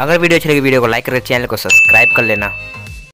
अगर वीडियो अच्छी लगी वीडियो को लाइक करके चैनल को सब्सक्राइब कर लेना।